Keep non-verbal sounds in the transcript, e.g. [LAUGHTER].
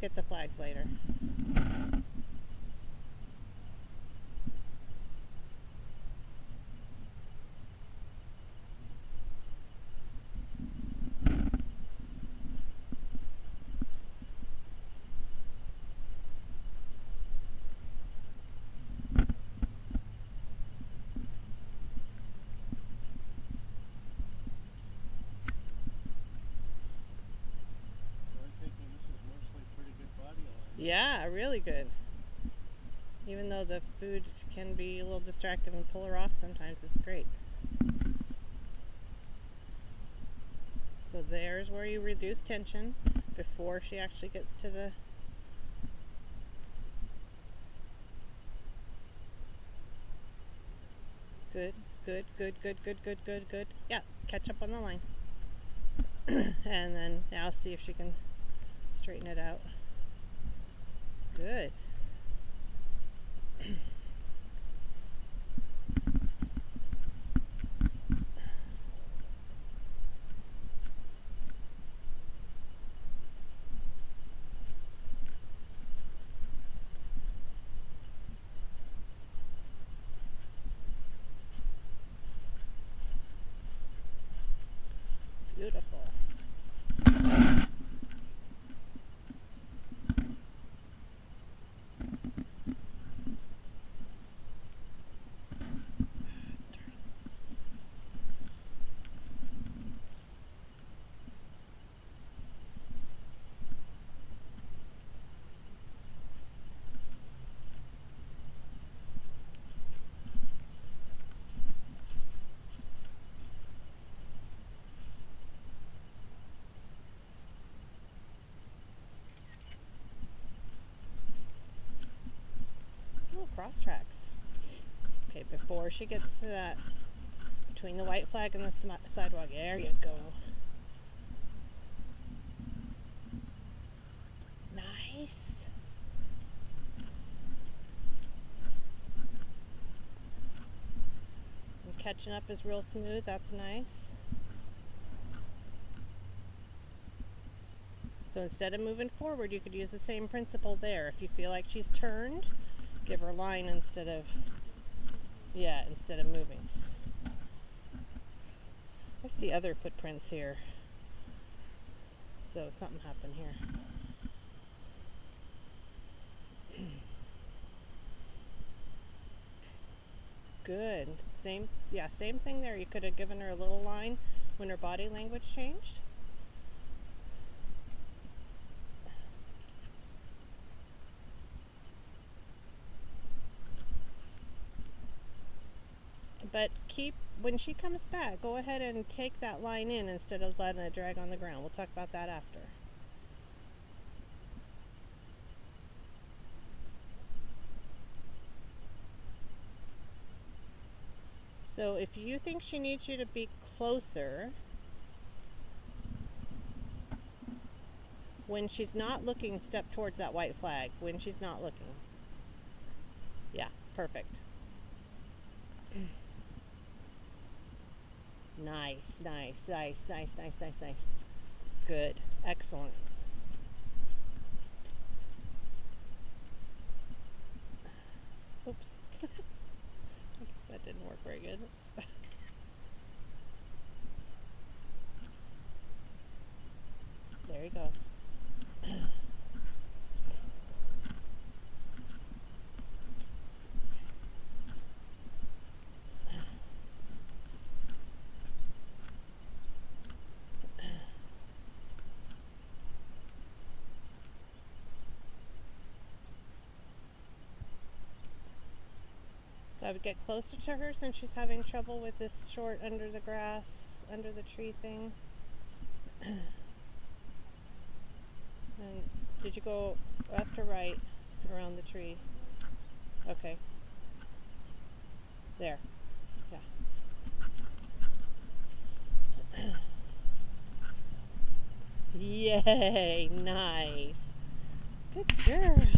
We'll get the flags later. Yeah, really good. Even though the food can be a little distracting and pull her off sometimes, it's great. So there's where you reduce tension before she actually gets to the Good, good, good, good, good, good, good, good. Yeah, catch up on the line. [CLEARS THROAT] and then now see if she can straighten it out. Good. [CLEARS THROAT] cross tracks. Okay, before she gets to that, between the white flag and the sidewalk, there you go. Nice. And catching up is real smooth, that's nice. So instead of moving forward, you could use the same principle there. If you feel like she's turned, give her line instead of yeah instead of moving. I see other footprints here. So something happened here. [CLEARS THROAT] Good. Same yeah same thing there. You could have given her a little line when her body language changed but keep when she comes back go ahead and take that line in instead of letting it drag on the ground. We'll talk about that after. So if you think she needs you to be closer when she's not looking step towards that white flag. When she's not looking. Yeah perfect Nice, nice, nice, nice, nice, nice, nice. Good. Excellent. Oops. [LAUGHS] That didn't work very good. [LAUGHS] there you go. So I would get closer to her since she's having trouble with this short under the grass, under the tree thing. [CLEARS THROAT] and did you go left or right around the tree? Okay. There. Yeah. [CLEARS THROAT] Yay, nice. Good girl.